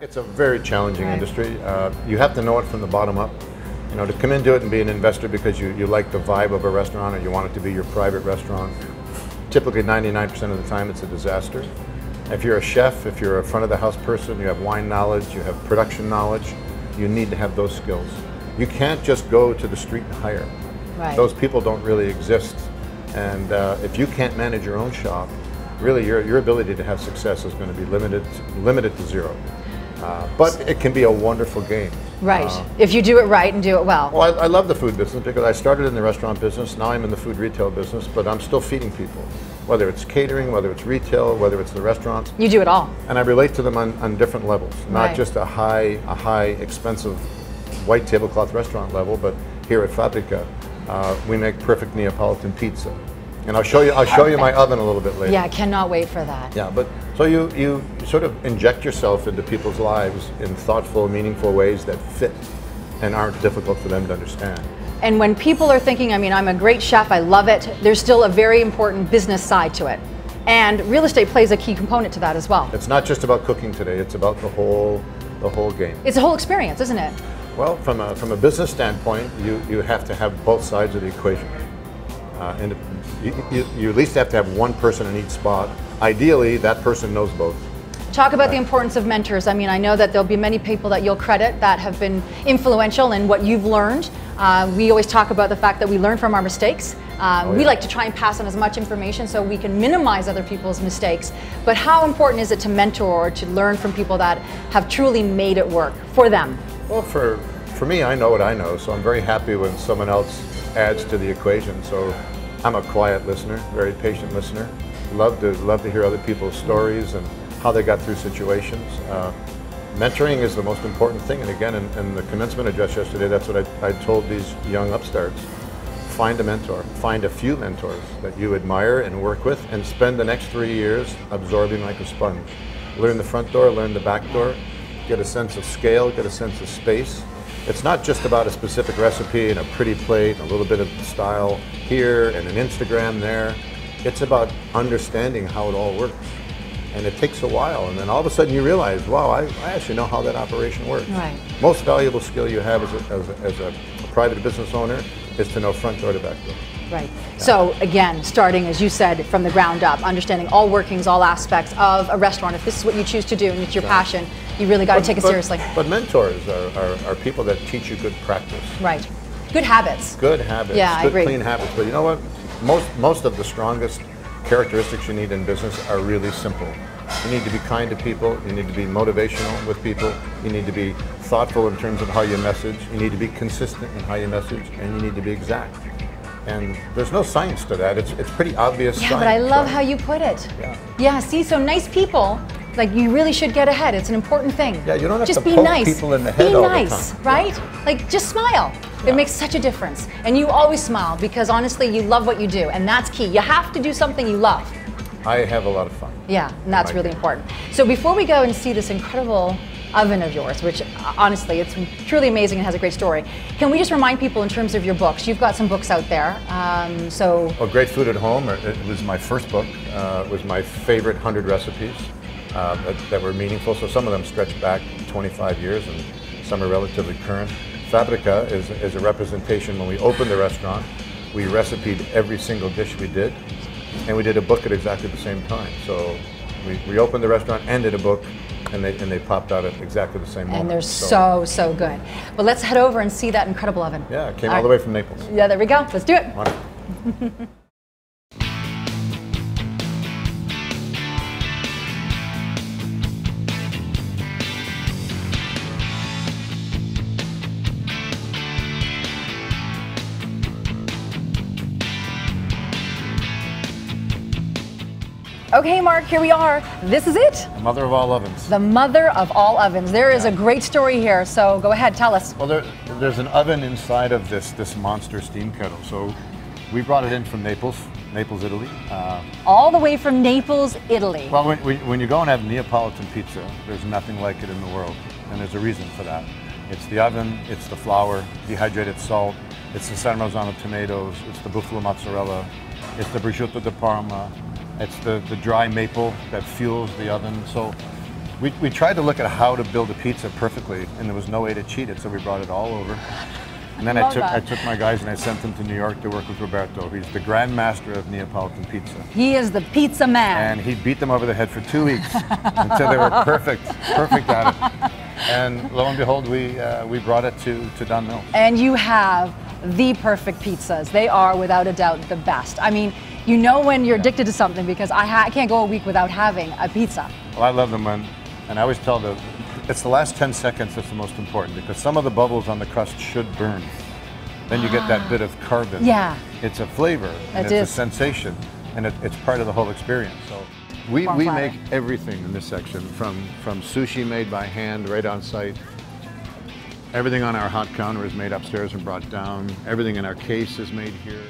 It's a very challenging Right. industry. Uh, you have to know it from the bottom up. You know, to come into it and be an investor because you, you like the vibe of a restaurant or you want it to be your private restaurant, typically 99% of the time it's a disaster. If you're a chef, if you're a front of the house person, you have wine knowledge, you have production knowledge, you need to have those skills. You can't just go to the street and hire. Right. Those people don't really exist. And uh, if you can't manage your own shop, really your, your ability to have success is going to be limited, limited to zero. Uh, but it can be a wonderful game. Right. Uh, if you do it right and do it well. well, I, I love the food business because I started in the restaurant business. Now I'm in the food retail business, but I'm still feeding people, whether it's catering, whether it's retail, whether it's the restaurants, You do it all. and I relate to them on, on different levels, not Right. just a high, a high expensive white tablecloth restaurant level, but here at Fabbrica, uh, we make perfect Neapolitan pizza, and I'll show you. I'll show you my oven a little bit later. Yeah, I cannot wait for that. Yeah, but so you, you sort of inject yourself into people's lives in thoughtful, meaningful ways that fit and aren't difficult for them to understand. And when people are thinking, I mean, I'm a great chef, I love it, there's still a very important business side to it. And real estate plays a key component to that as well. It's not just about cooking today, it's about the whole, the whole game. It's a whole experience, isn't it? Well, from a, from a business standpoint, you, you have to have both sides of the equation. Uh, and you, you, you at least have to have one person in each spot. Ideally, that person knows both. Talk about the importance of mentors. I mean, I know that there'll be many people that you'll credit that have been influential in what you've learned. Uh, we always talk about the fact that we learn from our mistakes. Um, Oh, We yeah. like to try and pass on as much information so we can minimize other people's mistakes. But how important is it to mentor or to learn from people that have truly made it work for them? Well, for, for me, I know what I know, so I'm very happy when someone else adds to the equation. So I'm a quiet listener, very patient listener. Love to, love to hear other people's stories and how they got through situations. Uh, mentoring is the most important thing. And again, in, in the commencement address yesterday, that's what I, I told these young upstarts. Find a mentor. Find a few mentors that you admire and work with and spend the next three years absorbing like a sponge. Learn the front door, learn the back door, get a sense of scale, get a sense of space. It's not just about a specific recipe and a pretty plate, and a little bit of style here and an Instagram there. It's about understanding how it all works. And it takes a while, and then all of a sudden you realize, wow, I, I actually know how that operation works. Right. Most valuable skill you have as a, as a, as a private business owner is to know front door to back door. Right. So again, starting as you said from the ground up, understanding all workings, all aspects of a restaurant. If this is what you choose to do and it's your passion, you really got to take it But- seriously. But mentors are, are, are people that teach you good practice, Right. Good habits. good habits, Yeah, I good agree. clean habits. But you know what? Most, most of the strongest characteristics you need in business are really simple. You need to be kind to people, you need to be motivational with people, you need to be thoughtful in terms of how you message, you need to be consistent in how you message, and you need to be exact. And there's no science to that. It's, it's pretty obvious Yeah, but I love right? how you put it. Yeah. Yeah, see, so nice people, like you really should get ahead. It's an important thing. Yeah, you don't have just to be poke nice. people in the head Be all the nice, time. right? Like just smile. It makes such a difference. And you always smile because honestly, you love what you do, and that's key. You have to do something you love. I have a lot of fun. Yeah, and that's Right. really important. So before we go and see this incredible oven of yours, which uh, honestly, it's truly amazing and has a great story, can we just remind people in terms of your books? You've got some books out there. Um, so Well, Great Food at Home, uh, it was my first book. Uh, it was my favorite 100 recipes uh, that, that were meaningful. So some of them stretch back 25 years and some are relatively current. Fabbrica is, is a representation when we opened the restaurant, we recipeed every single dish we did, and we did a book at exactly the same time. So we, we opened the restaurant and did a book, and they, and they popped out at exactly the same moment. and they're so, so good. But let's head over and see that incredible oven. Yeah, it came All all the way from Naples. Yeah, there we go. Let's do it. Okay, Mark, here we are. This is it. The mother of all ovens. The mother of all ovens. There is a great story here, so go ahead, tell us. Well, there, there's an oven inside of this this monster steam kettle. So we brought it in from Naples, Naples, Italy. Uh, All the way from Naples, Italy. well, when, when when you go and have Neapolitan pizza, there's nothing like it in the world, and there's a reason for that. It's the oven, it's the flour, dehydrated salt, it's the San Marzano tomatoes, it's the buffalo mozzarella, it's the prosciutto di Parma, it's the, the dry maple that fuels the oven. So We, we tried to look at how to build a pizza perfectly, and there was no way to cheat it, so we brought it all over. And then I Love took that. I took my guys and I sent them to New York to work with Roberto. He's the grand master of Neapolitan pizza, He is the pizza man. and he beat them over the head for two weeks until they were perfect, perfect at it. And lo and behold, we uh, we brought it to to Don Mills. and you have the perfect pizzas. They are without a doubt the best. I mean, you know when you're addicted to something because I, ha- I can't go a week without having a pizza. Well, I love them when, and I always tell them, it's the last 10 seconds that's the most important because some of the bubbles on the crust should burn. Then you get that ah. bit of carbon. Yeah. It's a flavor, and It it's is. a sensation, and it, it's part of the whole experience. So we, Warm we make everything in this section, from, from sushi made by hand right on site. Everything on our hot counter is made upstairs and brought down. Everything in our case is made here.